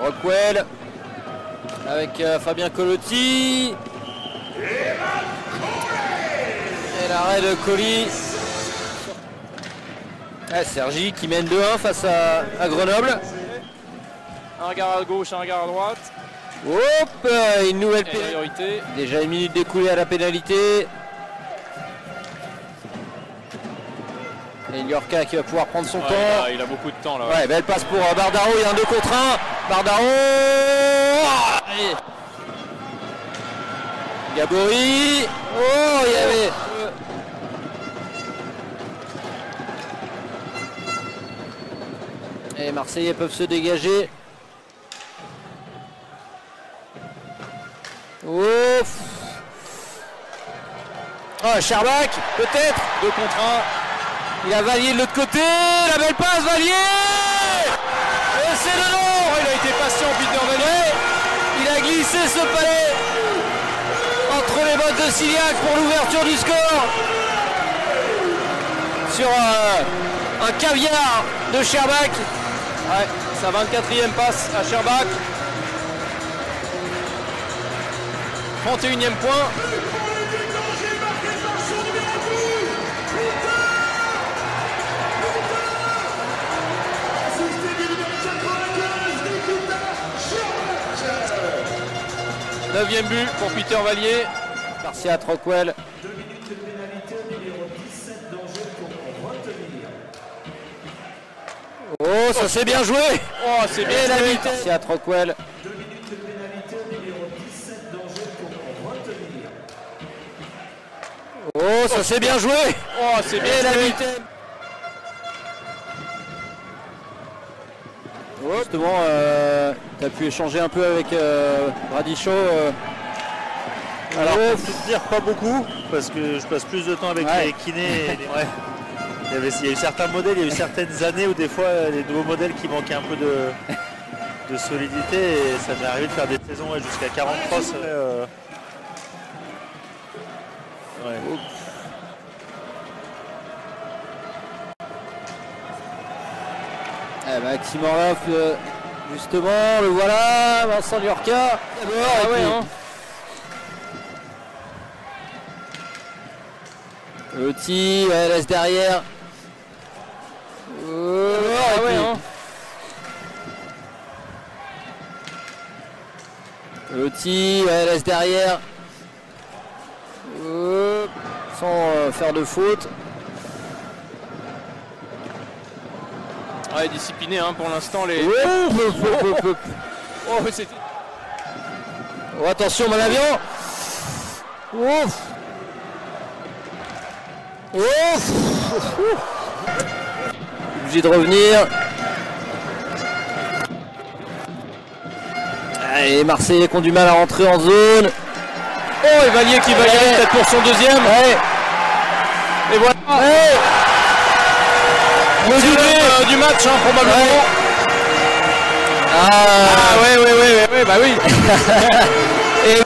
Rockwell avec euh, Fabien Colotti. Et l'arrêt de Colli. Ah, Sergi qui mène 2-1 face à, à Grenoble. Un regard à gauche, un regard à droite. Hop, euh, une nouvelle pénalité. priorité. Déjà une minute d'écoulée à la pénalité. Et Liorca qui va pouvoir prendre son Ouais, temps. il, a, il a beaucoup de temps là. Ouais, belle passe pour euh, Bardaro, il y a un 2 contre 1. Bardaro. Gabori Oh, il y avait... Et les Marseillais peuvent se dégager. Ouf Oh, Charbak, peut-être Deux contre un. Il a Valier de l'autre côté, la belle passe, Valier Et c'est le long Oh, il a été patient, Peter Valier. Il a glissé ce palais entre les bottes de Siliac pour l'ouverture du score sur euh, un caviar de Sherbak. Ouais, sa 24e passe à Sherbak. 31e point. Neuvième but pour Peter Valier. Marcia Rockwell. Oh, ça c'est bien joué Oh, c'est bien la vitesse Marcia Rockwell. Oh, ça c'est bien joué Oh, c'est bien la vitesse Justement, tu as pu échanger un peu avec euh, Radichaud. euh. Alors, Oh, pour tout dire, pas beaucoup, parce que je passe plus de temps avec Ouais. les kinés. et les- ouais. il, y avait- il y a eu certains modèles, il y a eu certaines années où des fois, les nouveaux modèles qui manquaient un peu de, de solidité, et ça m'est arrivé de faire des saisons ouais, jusqu'à 40 crosses. euh, ouais. Eh ben, Maxime Orloff, euh, justement, le voilà, Vincent Liorca. D'abord, Ah ouais, puis- hein. Ouais, laisse derrière. Euh, Ah ouais, puis- hein. Ouais, laisse derrière. Euh, sans euh, faire de faute. Ouais, discipliné hein, pour l'instant les. Oh, mais c'était. Oh, attention, mon avion. Ouf. Ouf. Obligé de revenir. Les Marseillais qui ont du mal à rentrer en zone. Oh, et Valier qui va y aller peut-être pour son deuxième. Ouais. Et voilà. Ouais. Le euh, du match, hein, probablement. Ah, Ah ouais, ouais, ouais, ouais, ouais, bah oui. et